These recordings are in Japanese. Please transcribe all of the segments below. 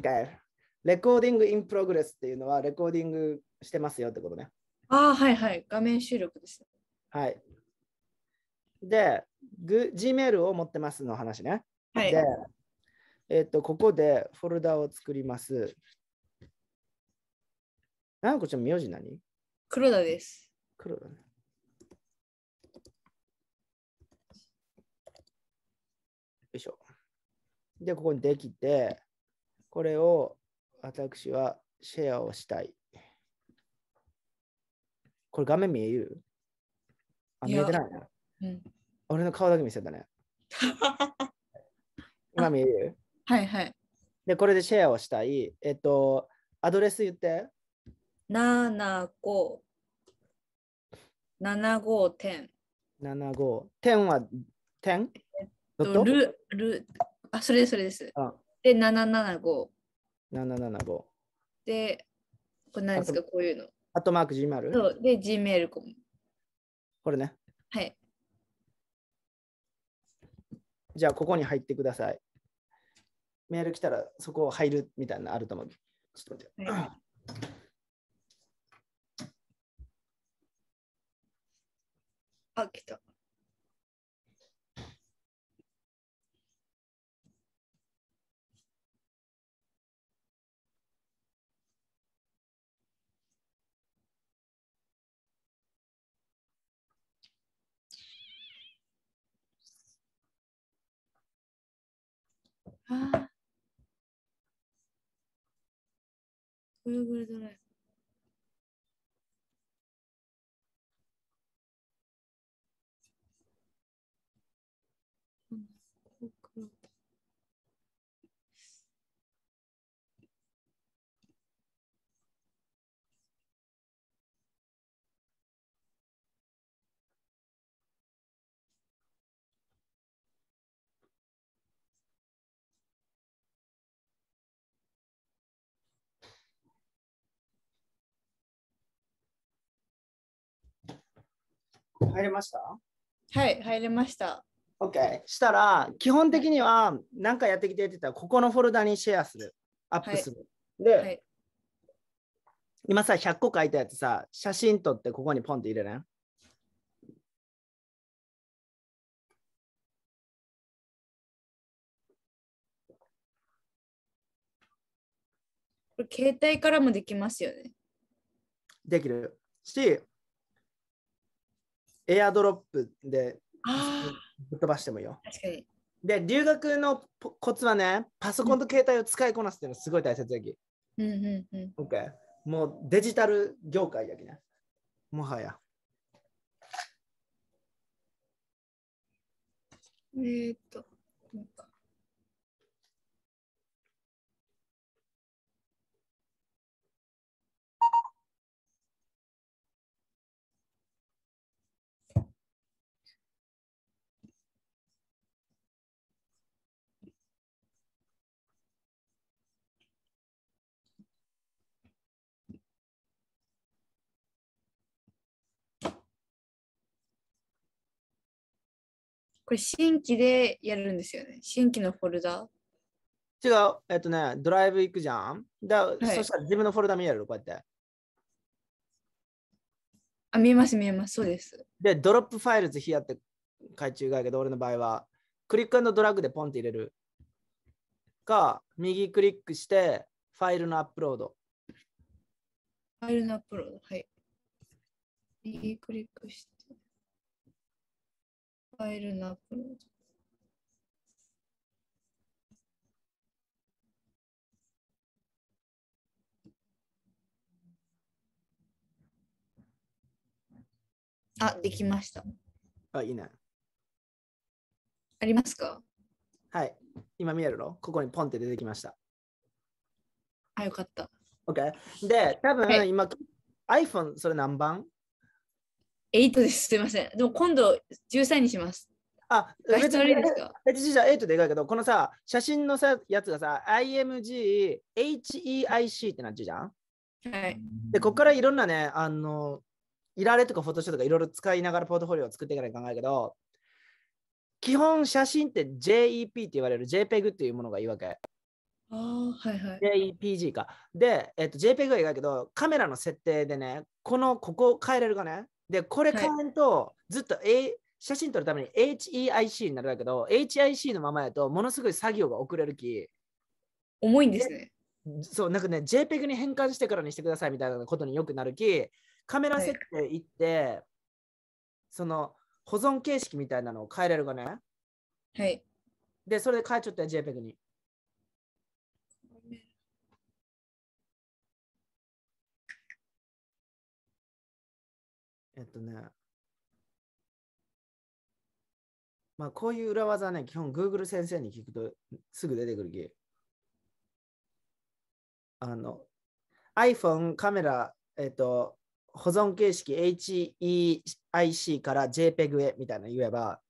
Okay. Recording in progress っていうのはレコーディングしてますよってことね。ああ、はいはい。画面収録です。はい。で、グ Gmail を持ってますの話ね。はい。で、えっと、ここでフォルダを作ります。なんこちゃん、名字何？黒田です。黒田ね。よいしょ。で、ここにできて、これを私はシェアをしたい。これ画面見える？あ、見えてないな。うん、俺の顔だけ見せたね。今見える？はいはい。で、これでシェアをしたい。えっと、アドレス言って。7、5、7、5、点。75。点は点ル、ル、あ、それです、それです。あで、775。775。で、これ何ですか、こういうの。アットマーク Gmail? そうで、Gmail コム。これね。はい。じゃあ、ここに入ってください。メール来たらそこ入るみたいなのあると思う。ちょっと待って。は あ、来た。ああ。Google ドライブ。入れました？はい、入れました。?OK。したら、基本的には何かやってきてって言ったら、ここのフォルダにシェアする。アップする。で、はい。今さ、100個書いたやつさ、写真撮ってここにポンって入れるね。これ携帯からもできますよね。できるし、エアドロップであぶっ飛ばしてもいいよ。あ、確かに。で、留学のポコツはね、パソコンと携帯を使いこなすっていうのすごい大切だき。うんうんうん。OK。もうデジタル業界だけね。もはや。えー、っと、これ新規でやるんですよね。新規のフォルダ。違う。えっとね、ドライブ行くじゃん。だ、いそしたら自分のフォルダ見えるこうやって。あ、見えます見えます。そうです。で、 Drop files here って書いてるがけど、俺の場合は、クリックドラッグでポンって入れる。か、右クリックして、ファイルのアップロード。ファイルのアップロード。はい。右クリックして。ファイルのアップロード。あ、できました。あ、いいね。ありますか？はい。今見えるの？ここにポンって出てきました。あ、よかった。OK。で、多分はい今、iPhone それ何番？8です。すいません。でも今度13にします。あ、画質悪いですか？別にじゃあ8でいいけど、このさ、写真のさやつがさ、IMG、HEIC ってなっちゃうじゃん？はい。で、ここからいろんなね、あの、いられとかフォトショーとかいろいろ使いながらポートフォリオを作っていかないといけないけど、基本写真って JEP って言われる JPEG っていうものがいいわけ。ああ、はいはい。JPG か。で、えっと、JPEG は意外けど、カメラの設定でね、この、ここ変えれるかね？で、これはい変えんと、ずっと、A、写真撮るために HEIC になるわけど、HIC のままやと、ものすごい作業が遅れるき、重いんですね。そう、なんかね、JPEG に変換してからにしてくださいみたいなことによくなるき、カメラ設定行って、その、保存形式みたいなのを変えれるかね。はい。で、それで変えちゃったよ JPEG に。えっとね。まあ、こういう裏技はね、基本 Google 先生に聞くとすぐ出てくるき。あの、iPhone カメラ、えっと、保存形式 HEIC から JPEG へみたいなの言えば、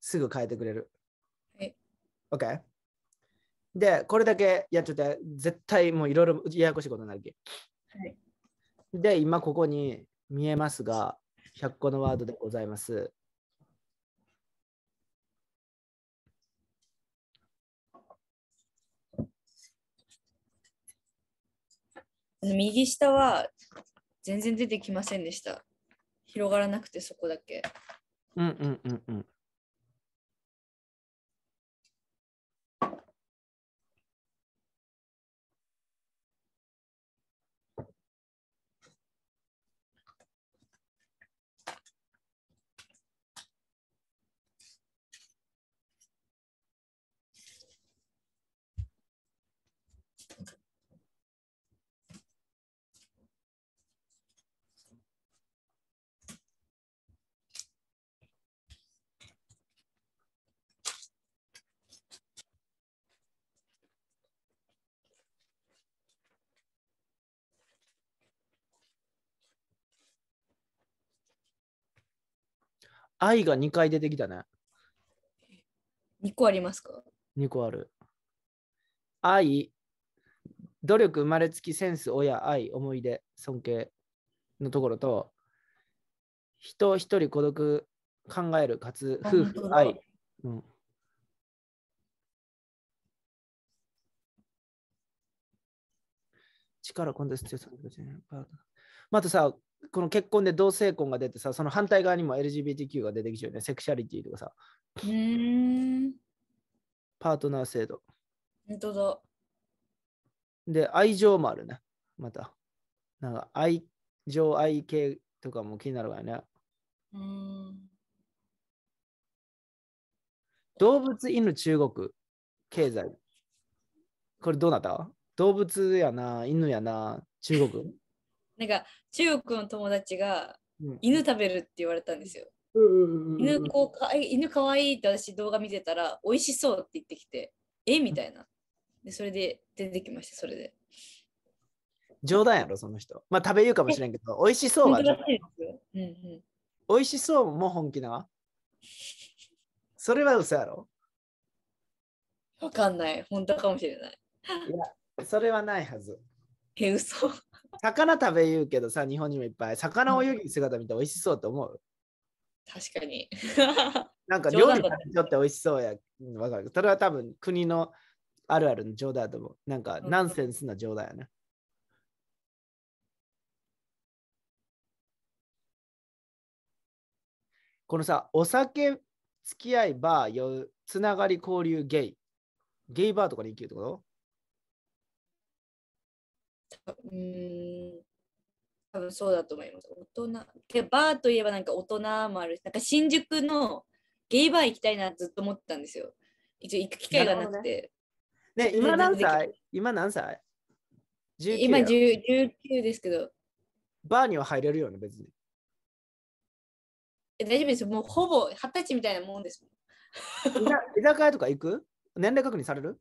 すぐ変えてくれる。はい。OK? で、これだけやっちゃって、絶対もういろいろややこしいことになるき。はい。で、今ここに見えますが、100個のワードでございます。右下は全然出てきませんでした。広がらなくてそこだけ。うんうんうんうん。愛が2回出てきたね。2個ありますか？2個ある。愛、努力、生まれつき、センス、親、愛、思い出、尊敬のところと、人一人孤独、考える、かつ、夫婦、愛。うん、力、コンテスト、またさ、この結婚で同性婚が出てさ、その反対側にも LGBTQ が出てきちゃうよね。セクシャリティとかさ、うーん。パートナー制度。本当だ。で、愛情もあるね。また。なんか愛情、愛系とかも気になるわよね。ん。動物、犬、中国、経済。これどうなった？動物やな、犬やな、中国？なんか中国の友達がうん犬食べるって言われたんですよ。犬こうかわいい犬かわいいって私動画見てたら美味しそうって言ってきて、えみたいな。で、それで出てきました、それで。冗談やろ、その人。まあ食べ言うかもしれんけど、美味しそうは。うんうん。美味しそうも本気な。それは嘘やろ？わかんない。本当かもしれない。それはないはず。え、嘘。魚食べ言うけどさ、日本人もいっぱい。魚を泳ぎる姿見て美味しそうと思う？確かに。なんか料理食べちょって美味しそうや。うんわかる。それは多分国のあるあるの冗談だと思う。なんかうんナンセンスな冗談やね。このさ、お酒付き合いバー、酔う、つながり交流ゲイ。ゲイバーとかに行けるってこと？うーん。多分そうだと思います。大人。でバーといえばなんか大人もあるし、なんか新宿のゲイバー行きたいなずっと思ってたんですよ。一応行く機会がなくて。ね、今全然でき何歳？今何歳 ?19 今や10 19ですけど、バーには入れるよね、別に。え大丈夫ですよ。もうほぼ二十歳みたいなもんですもん。居酒屋とか行く？年齢確認される？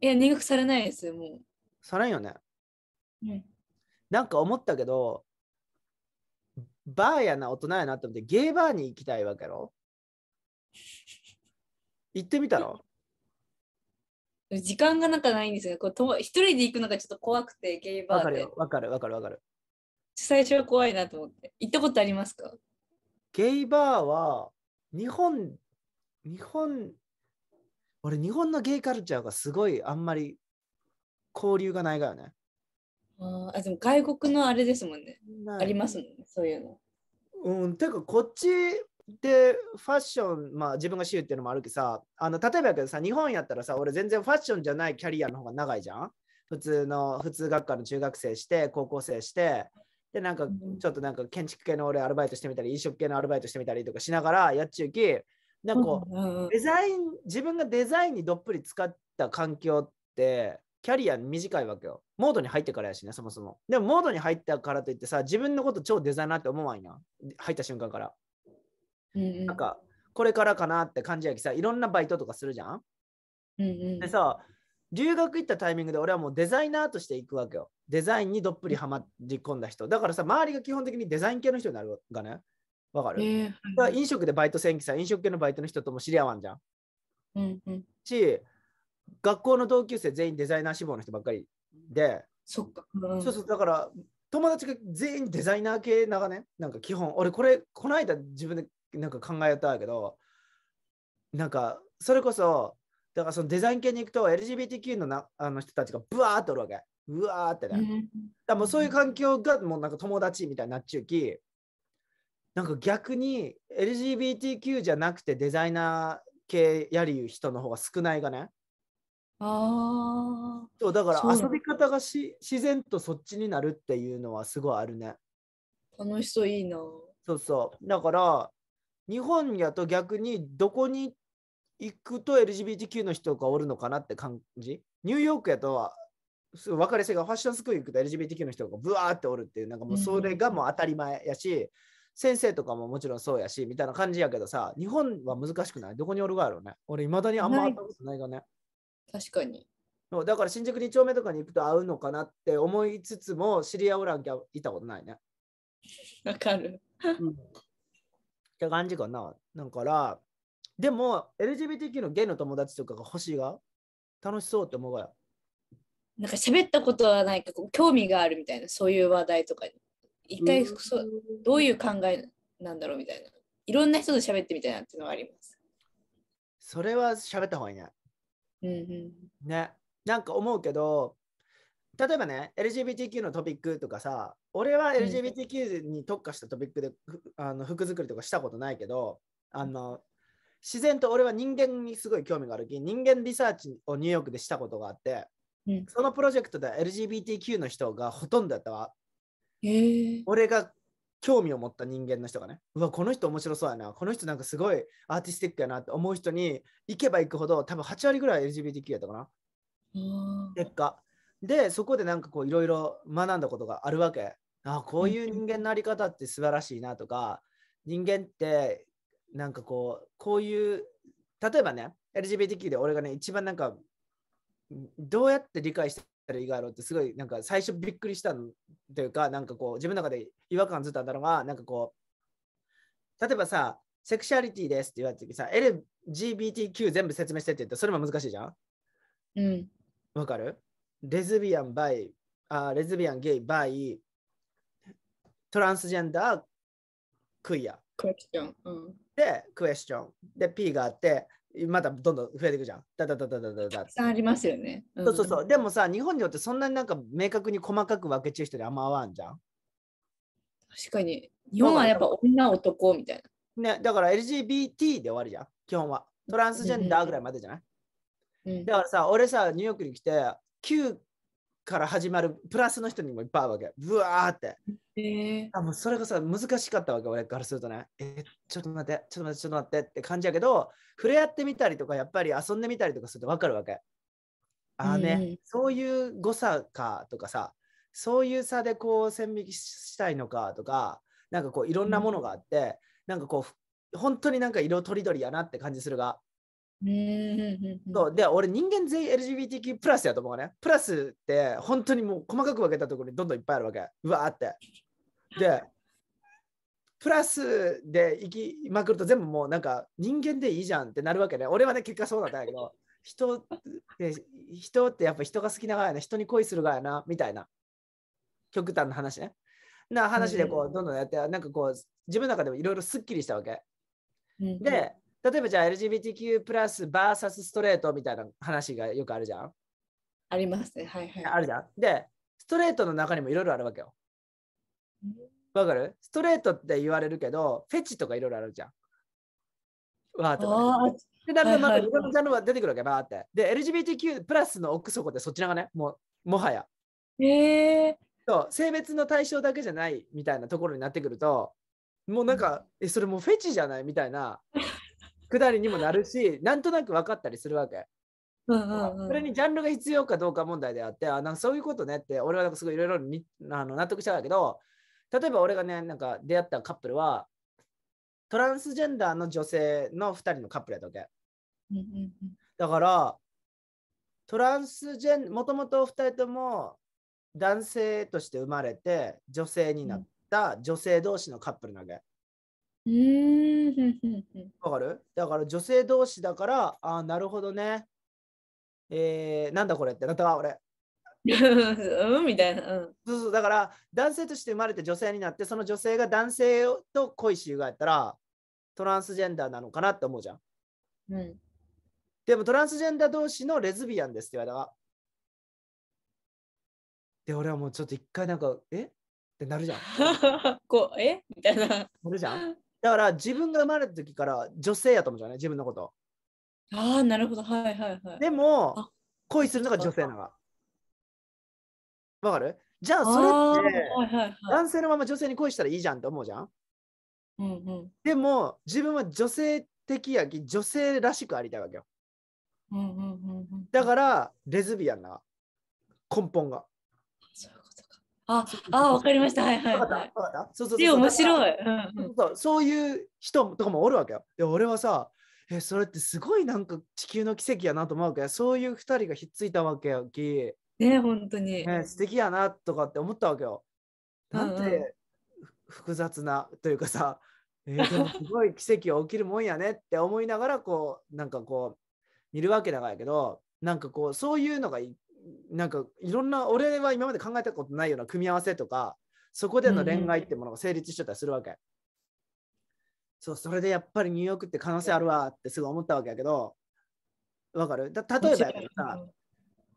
いや、入学されないですよ、もされんよね。う。うん、なんか思ったけど、バーやな、大人やなって思って、ゲーバーに行きたいわけやろ？行ってみたら？時間がなんかないんですよ。こうとも一人で行くのがちょっと怖くて、ゲイバーでわかるよ。、わかる、わかる、わかる。最初は怖いなと思って。行ったことありますか？ゲイバーは、日本、日本、俺、日本のゲイカルチャーがすごいあんまり交流がないがよね。あでも外国のあれですもんね。ありますもんね、そういうの。うん、てかこっちでファッション、まあ自分が知るっていうのもあるけどさ、あの例えばやけどさ、日本やったらさ、俺全然ファッションじゃないキャリアの方が長いじゃん？普通の、普通学科の中学生して、高校生して、で、なんかうんちょっとなんか建築系の俺アルバイトしてみたり、飲食系のアルバイトしてみたりとかしながらやっちゅうき、なんかデザイン、自分がデザインにどっぷり使った環境って、キャリア短いわけよ。モードに入ってからやしね、そもそも。でも、モードに入ったからといってさ、自分のこと超デザイナーって思わんやん。入った瞬間から。うんうんなんか、これからかなって感じやきさ、いろんなバイトとかするじゃん。うんうんでさ、留学行ったタイミングで俺はもうデザイナーとして行くわけよ。デザインにどっぷりはまり込んだ人。だからさ、周りが基本的にデザイン系の人になるがね。わかる、えーだから飲食でバイトせんきさ、飲食系のバイトの人とも知り合わんじゃん。うんうん、し、学校の同級生全員デザイナー志望の人ばっかりで、そっか。うんそうそう、だから友達が全員デザイナー系ながね、なんか基本、俺これ、この間自分でなんか考えたけど、なんかそれこそ、だからそのデザイン系に行くと LGBTQ のなあの人たちがブワーっておるわけ。うわーってね。うんらもうそういう環境がもうなんか友達みたいになっちゅうき、なんか逆に LGBTQ じゃなくてデザイナー系やりゆう人の方が少ないがね。ああ、そうだから遊び方がし自然とそっちになるっていうのはすごいあるね。楽しそういいな。そうそう。だから日本やと逆にどこに行くと LGBTQ の人がおるのかなって感じ？ニューヨークやとすごい分かりやすいがファッションスクール行くと LGBTQ の人がブワーっておるっていうなんかもうそれがもう当たり前やし、先生とかももちろんそうやしみたいな感じやけどさ日本は難しくない？どこにおるがやろうね。俺いまだにあんま会ったことないがね。確かに。そうだから新宿2丁目とかに行くと会うのかなって思いつつも知り合いおらんきゃいたことないね。わかる。って感じかな。だから、でも LGBTQ のゲイの友達とかが欲しいが楽しそうって思うわよ。なんか喋ったことはないか興味があるみたいな、そういう話題とかに。一回そうどういう考えなんだろうみたいな。いろんな人と喋ってみたいなっていうのがあります。それは喋った方がいいね。うんうん。ね。なんか思うけど、例えばね、LGBTQ のトピックとかさ、俺は LGBTQ に特化したトピックで、ふあの服作りとかしたことないけど、あの自然と俺は人間にすごい興味があるき、人間リサーチをニューヨークでしたことがあって、うんそのプロジェクトで LGBTQ の人がほとんどやったわ。俺が興味を持った人間の人がね、うわ、この人面白そうやな、この人なんかすごいアーティスティックやなって思う人に行けば行くほど、多分8割ぐらい LGBTQ やったかな、あ結果。で、そこでなんかこういろいろ学んだことがあるわけ。あこういう人間のあり方って素晴らしいなとか、人間ってなんかこう、こういう、例えばね、LGBTQ で俺がね、一番なんか、どうやって理解したらいいかやろうってすごいなんか最初びっくりしたのというか、なんかこう自分の中で違和感ずっとあったのが、なんかこう、例えばさ、セクシャリティですって言われた時さ、LGBTQ 全部説明してって言ったらそれも難しいじゃんうん。わかるレズビアン、バイ、あレズビアン、ゲイ、バイ、トランスジェンダー、クイア。クエスチョン。うん。で、クエスチョン。で、P があって、またどんどん増えていくじゃん。だだだだだだだたく。さんありますよね。んそうそうそう。でもさ、日本によってそんなになんか明確に細かく分けちゅう人であんま合わんじゃん。確かに。日本はやっぱ女男みたいな。ね、だから LGBT で終わりじゃん。基本は。トランスジェンダーぐらいまでじゃない？うんだからさ、俺さ、ニューヨークに来て、Q から始まるプラスの人にもいっぱいあるわけ。ブワーって。へえ。あもうそれがさ、難しかったわけ、俺からするとね。え、ちょっと待って、ちょっと待って、ちょっと待ってって感じやけど、触れ合ってみたりとか、やっぱり遊んでみたりとかすると分かるわけ。ああね、うんうんそういう誤差かとかさ、そういう差でこう線引きしたいのかとか、なんかこういろんなものがあって、なんかこうふ、本当になんか色とりどりやなって感じするが。そうで、俺人間全員 LGBTQ プラスやと思うね。プラスって本当にもう細かく分けたところにどんどんいっぱいあるわけ。うわーって。で、プラスで行きまくると全部もうなんか人間でいいじゃんってなるわけね。俺はね、結果そうだったんやけど、人って、人ってやっぱ人が好きながやな、人に恋するがやな、みたいな。極端な話ね。な話でこう、どんどんやって、なんかこう、自分の中でもいろいろすっきりしたわけ。うんで、例えばじゃあ LGBTQ プラス VS ストレートみたいな話がよくあるじゃん？ありますね。はいはい。あるじゃん？で、ストレートの中にもいろいろあるわけよ。わかる？ストレートって言われるけど、フェチとかいろいろあるじゃん。わーとかね、で、だんだんまたはいろんなジャンルが出てくるわけ、バーって。で、LGBTQ プラスの奥底ってそっちらがね、もう、もはや。へえ。そう性別の対象だけじゃないみたいなところになってくると、もうなんか、え、それもうフェチじゃない？みたいなくだりにもなるし、なんとなく分かったりするわけ。うんうんうん。それにジャンルが必要かどうか問題であって、あなんかそういうことねって、俺はなんかすごいいろいろにあの納得したんだけど、例えば俺がね、なんか出会ったカップルは、トランスジェンダーの女性の2人のカップルやったわけ。うんうんうんだから、トランスジェン、もともと2人とも男性として生まれて女性になった女性同士のカップルなわけ。わかる？だから女性同士だから、ああ、なるほどね。えー、なんだこれってなったわ、俺。うんみたいな。うん。そうそう、だから男性として生まれて女性になって、その女性が男性と恋しゆがやったら、トランスジェンダーなのかなって思うじゃん。うん。でもトランスジェンダー同士のレズビアンですって言われたわ。で、俺はもうちょっと一回なんか、え？ってなるじゃん。こう、え？みたいな。なるじゃん。だから自分が生まれた時から女性やと思うじゃんね、自分のこと。ああ、なるほど。はいはいはい。でもあ、恋するのが女性なのが。わかる？じゃああそれーって。男性のまま女性に恋したらいいじゃんって思うじゃん？うんうん。でも自分は女性的やき女性らしくありたいわけよ。うんうんうんうん。だからレズビアンな根本が。あ、あ、わかりました。はいはいはい。そうそうそうで、面い。白い。うんうんそうそういう人とかもおるわけよ。で俺はさえそれってすごいなんか地球の奇跡やなと思うわけよ。そういう二人がひっついたわけよき。ね、本当に。ね、素敵やなとかって思ったわけよ。なんてふ複雑なというかさ、えーでも すごい奇跡が起きるもんやねって思いながらこうなんかこう見るわけだからやけどなんかこうそういうのがいなんかいろんな俺は今まで考えたことないような組み合わせとかそこでの恋愛ってものが成立してたりするわけ。そうそれでやっぱりニューヨークって可能性あるわってすごい思ったわけやけどわかる？だ例えばさ、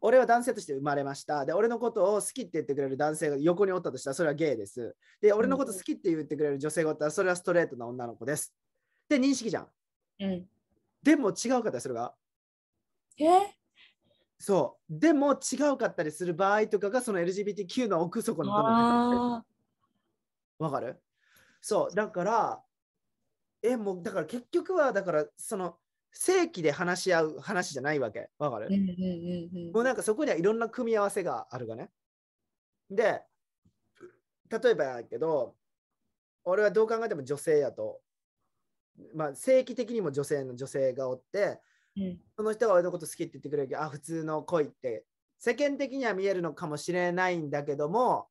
俺は男性として生まれました。で、俺のことを好きって言ってくれる男性が横におったとしたらそれはゲイです。で、俺のこと好きって言ってくれる女性がおったらそれはストレートな女の子です。で、認識じゃん。うん。でも違うかったりするが？え？そう。でも違うかったりする場合とかがその LGBTQ の奥底の部分あわかる？そう。だから、え、もうだから結局はだからその正規で話し合う話じゃないわけ。わかる？あ。うんうんうんもうなんかそこにはいろんな組み合わせがあるがね。で、例えばやけど、俺はどう考えても女性やと、まあ、正規的にも女性の女性がおって、うん。その人が俺のこと好きって言ってくれるけど、あ、普通の恋って、世間的には見えるのかもしれないんだけども、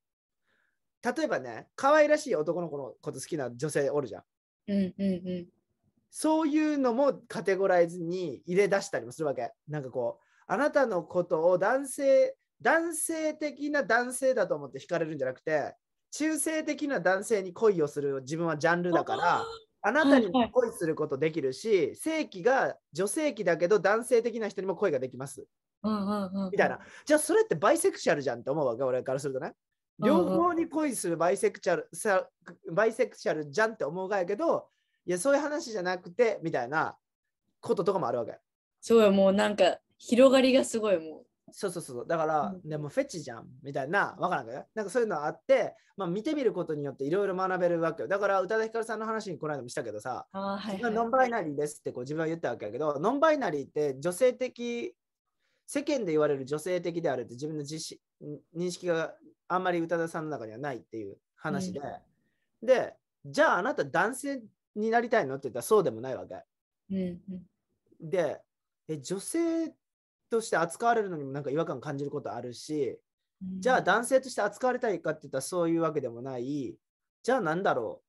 例えばね、可愛らしい男の子のこと好きな女性おるじゃん。うんうんうん。そういうのもカテゴライズに入れ出したりもするわけ。なんかこう、あなたのことを男性、男性的な男性だと思って惹かれるんじゃなくて、中性的な男性に恋をする自分はジャンルだから、あなたにも恋することできるし、性器が女性器だけど男性的な人にも恋ができます。うんうんうん。みたいな。。じゃあそれってバイセクシャルじゃんって思うわけ、俺からするとね。両方に恋するバイセクシャル、さバイセクシャルじゃんって思うがやけど、いや、そういう話じゃなくて、みたいなこととかもあるわけ。すごい、もうなんか、広がりがすごい、もそうそうそう。だから、うんでもフェチじゃんみたいな、わからんけど、なんかそういうのあって、まあ見てみることによっていろいろ学べるわけよ。だから、宇多田ヒカルさんの話にこの間もしたけどさ、はい、自分はい。はノンバイナリーですってこう自分は言ったわけやけど、ノンバイナリーって女性的、世間で言われる女性的であるって自分の自信認識があんまり宇多田さんの中にはないっていう話で、で、じゃああなた男性になりたいのって言ったらそうでもないわけ。うんうん。で、え女性として扱われるのにもなんか違和感感じることあるし、じゃあ男性として扱われたいかって言ったらそういうわけでもない。じゃあなんだろ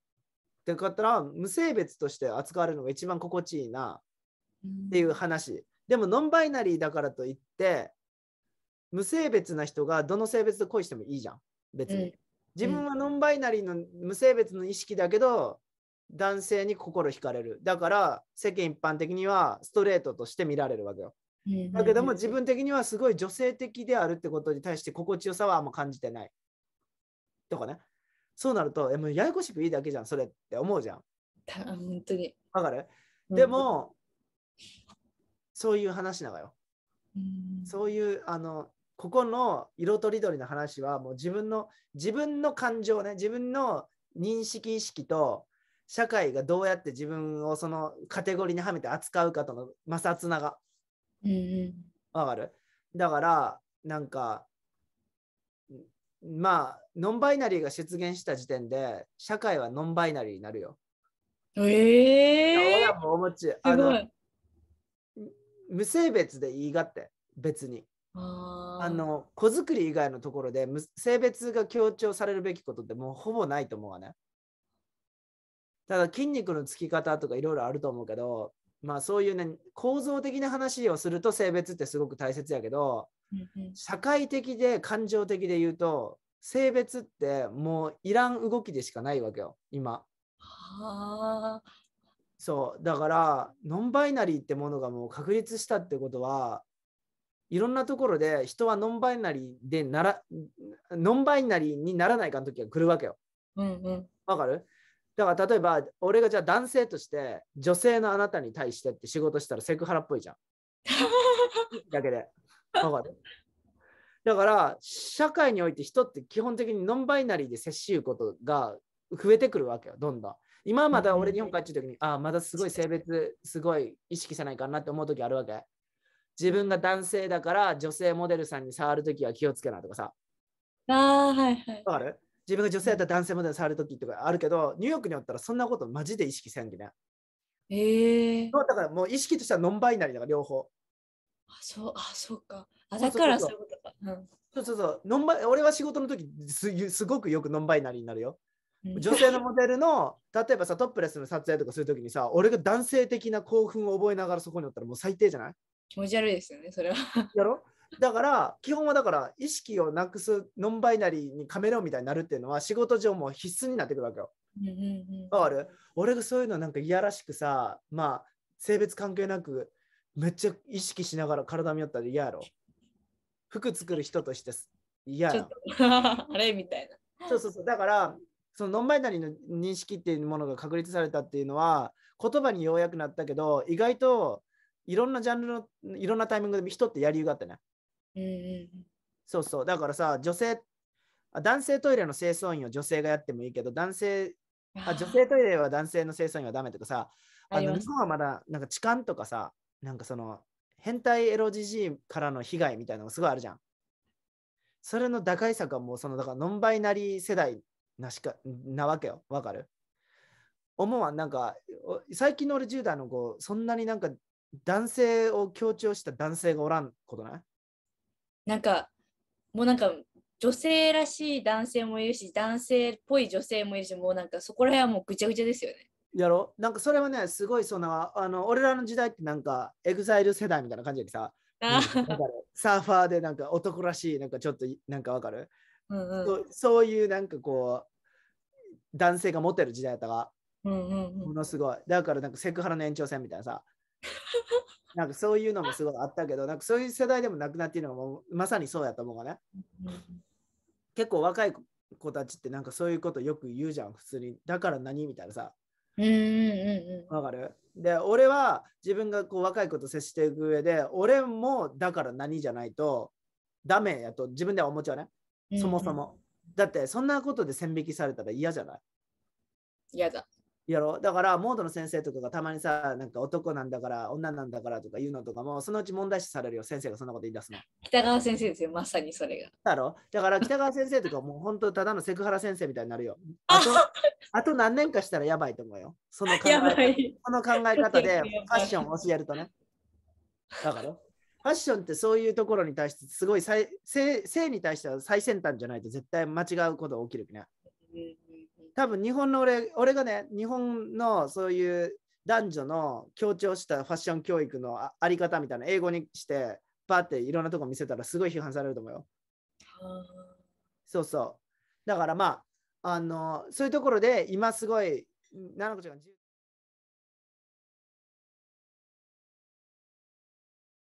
うってかったら無性別として扱われるのが一番心地いいなっていう話。でもノンバイナリーだからといって無性別な人がどの性別と恋してもいいじゃん。別に。うん自分はノンバイナリーの無性別の意識だけど、男性に心惹かれる。だから世間一般的にはストレートとして見られるわけよ。だけども自分的にはすごい女性的であるってことに対して心地よさはあんま感じてない。とかね。そうなると、えもうややこしくいいだけじゃん、それって思うじゃん。た本当に。わかる？で、も、そういう話なのよ。うんそういう、あの、ここの色とりどりの話はもう自分の自分の感情ね自分の認識意識と社会がどうやって自分をそのカテゴリーにはめて扱うかとの摩擦ながうんうんわかる？だからなんかんまあノンバイナリーが出現した時点で社会はノンバイナリーになるよ。ええ俺はもう思っちあのい。無性別でいいがって別に。あの子作り以外のところで無性別が強調されるべきことってもうほぼないと思うわね。ただ筋肉のつき方とかいろいろあると思うけど、まあそういうね構造的な話をすると性別ってすごく大切やけど社会的で感情的で言うと性別ってもういらん動きでしかないわけよ今。あそうだからノンバイナリーってものがもう確立したってことはいろんなところで人はノンバイナリーでならノンバイナリーにならないかの時が来るわけよ。ーうんうん。わかる？だから例えば俺がじゃあ男性として女性のあなたに対してって仕事したらセクハラっぽいじゃん。だけで。わかる？だから社会において人って基本的にノンバイナリーで接しうことが増えてくるわけよ、どんどん。今はまだ俺日本帰ってる時に、ああ、まだすごい性別すごい意識せないかなって思う時あるわけ。自分が男性だから女性モデルさんに触るときは気をつけなとかさ。ああ、はいはい。わかる？自分が女性だったら男性モデル触るときとかあるけど、ニューヨークにおったらそんなことマジで意識せんけね。ええそうだからもう意識としてはノンバイナリーだから両方。あ、そう、あ、そうか。あ、だからそういうことか。うんそうそうそう。ノンバイ俺は仕事の時すすごくよくノンバイナリーになるよ。うん。女性のモデルの例えばさトップレスの撮影とかするときにさ俺が男性的な興奮を覚えながらそこにおったらもう最低じゃない？気持ち悪いですよね、それは。やろ？だから基本はだから意識をなくすノンバイナリーにカメレオンみたいになるっていうのは仕事上も必須になってくるわけよ。わかる？俺がそういうのなんかいやらしくさまあ性別関係なくめっちゃ意識しながら体見よったら嫌やろ。服作る人として嫌や あれみたいな。そうそうそう。だから、そのノンバイナリーの認識っていうものが確立されたっていうのは、言葉にようやくなったけど、意外といろんなジャンルの、いろんなタイミングで人ってやりゆうがあってね。うんうんそうそう。だからさ、女性、あ男性トイレの清掃員を女性がやってもいいけど、男性、うん。あ女性トイレは男性の清掃員はダメとかさ、あの日本はまだなんか痴漢とかさ、なんかその変態エロジジイからの被害みたいなのがすごいあるじゃん。それの打開策はもうそのだからノンバイナリー世代なしかなわけよ。わかる？思わんなんかお最近の俺10代の子そんなになんか男性を強調した男性がおらんことない？なんか、もうなんか、女性らしい男性もいるし、男性っぽい女性もいるし、もうなんかそこら辺はもうぐちゃぐちゃですよね。やろ？なんかそれはねすごいそのあの俺らの時代ってなんかエグザイル世代みたいな感じでさ。サーファーでなんか男らしいなんかちょっといなんかわかる？うんうん。そうそういうなんかこう男性がモテる時代だったが。うんうんうん。ものすごい。だからなんかセクハラの延長線みたいなさ なんかそういうのもすごいあったけどなんかそういう世代でもなくなっているのがもうまさにそうやと思うがね。結構若い子たちってなんかそういうことよく言うじゃん普通に。だから何みたいなさ。うんうんうんわかる？で俺は自分がこう若い子と接していく上で俺もだから何じゃないとダメやと自分では思っちゃうね。うん。そもそも。だってそんなことで線引きされたら嫌じゃない？嫌だ。やろだからモードの先生とかがたまにさなんか男なんだから女なんだからとか言うのとかもそのうち問題視されるよ先生がそんなこと言い出すの。北川先生ですよ、まさにそれが。だろ？だから北川先生とかもう本当ただのセクハラ先生みたいになるよ。あとあと何年かしたらやばいと思うよ。その考えやばい。その考え方で ファッションを教えるとね。だからファッションってそういうところに対してすごい最性性に対しては最先端じゃないと絶対間違うことが起きるねうんうん多分日本の俺俺がね日本のそういう男女の強調したファッション教育のあり方みたいな英語にしてパーっていろんなとこ見せたらすごい批判されると思うよ。そうそう。だからまああのそういうところで今すごい奈々子ちゃん